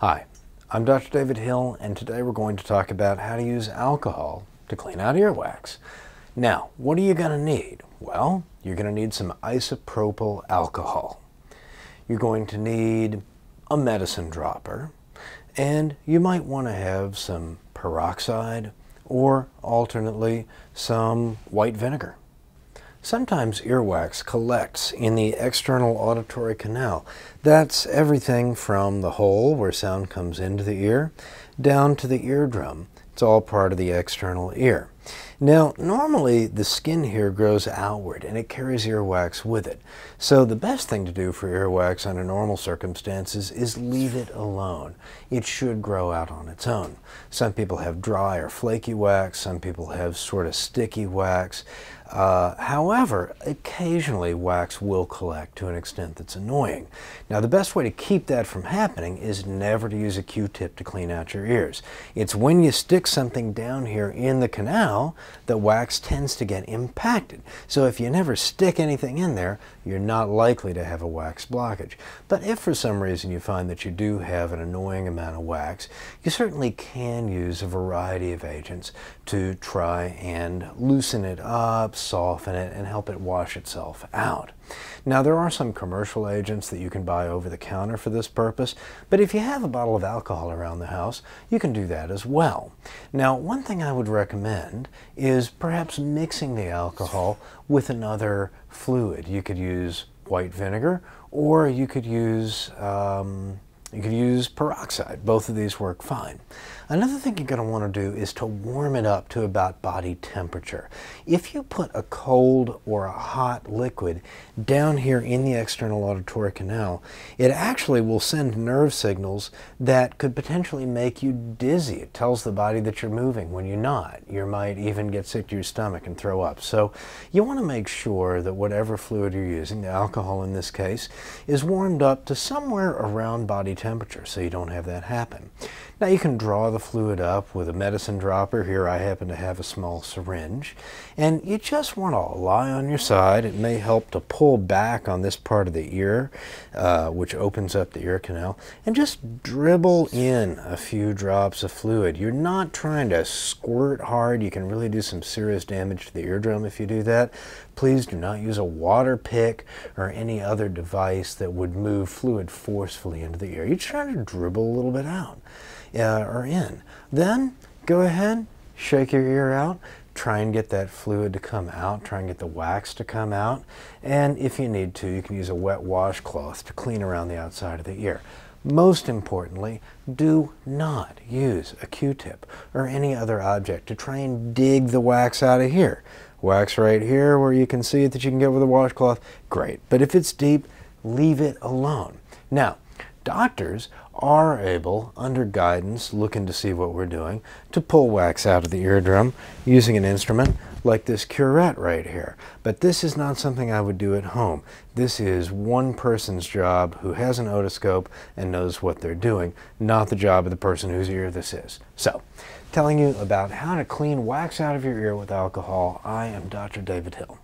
Hi, I'm Dr. David Hill, and today we're going to talk about how to use alcohol to clean out earwax. Now, what are you going to need? Well, you're going to need some isopropyl alcohol. You're going to need a medicine dropper, and you might want to have some peroxide or alternately some white vinegar. Sometimes earwax collects in the external auditory canal. That's everything from the hole where sound comes into the ear down to the eardrum. It's all part of the external ear. Now, normally the skin here grows outward and it carries earwax with it. So the best thing to do for earwax under normal circumstances is leave it alone. It should grow out on its own. Some people have dry or flaky wax, some people have sort of sticky wax. Uh, however, occasionally wax will collect to an extent that's annoying. Now the best way to keep that from happening is never to use a Q-tip to clean out your ears. It's when you stick something down here in the canal that wax tends to get impacted. So if you never stick anything in there, you're not likely to have a wax blockage. But if for some reason you find that you do have an annoying amount of wax, you certainly can use a variety of agents to try and loosen it up, soften it, and help it wash itself out. Now there are some commercial agents that you can buy over the counter for this purpose, but if you have a bottle of alcohol around the house, you can do that as well. Now one thing I would recommend is perhaps mixing the alcohol with another fluid. You could use white vinegar or you could use um, you could use peroxide. Both of these work fine. Another thing you're going to want to do is to warm it up to about body temperature. If you put a cold or a hot liquid down here in the external auditory canal, it actually will send nerve signals that could potentially make you dizzy. It tells the body that you're moving when you're not. You might even get sick to your stomach and throw up. So you want to make sure that whatever fluid you're using, the alcohol in this case, is warmed up to somewhere around body temperature so you don't have that happen. Now you can draw the fluid up with a medicine dropper. Here I happen to have a small syringe. And you just want to lie on your side. It may help to pull back on this part of the ear, uh, which opens up the ear canal, and just dribble in a few drops of fluid. You're not trying to squirt hard. You can really do some serious damage to the eardrum if you do that. Please do not use a water pick or any other device that would move fluid forcefully into the ear. You're trying to dribble a little bit out uh, or in. Then go ahead, shake your ear out, try and get that fluid to come out, try and get the wax to come out, and if you need to, you can use a wet washcloth to clean around the outside of the ear. Most importantly, do not use a Q-tip or any other object to try and dig the wax out of here. Wax right here where you can see it that you can get with a washcloth, great. But if it's deep, leave it alone. Now, doctors are able, under guidance, looking to see what we're doing, to pull wax out of the eardrum using an instrument like this curette right here. But this is not something I would do at home. This is one person's job who has an otoscope and knows what they're doing, not the job of the person whose ear this is. So, telling you about how to clean wax out of your ear with alcohol, I am Dr. David Hill.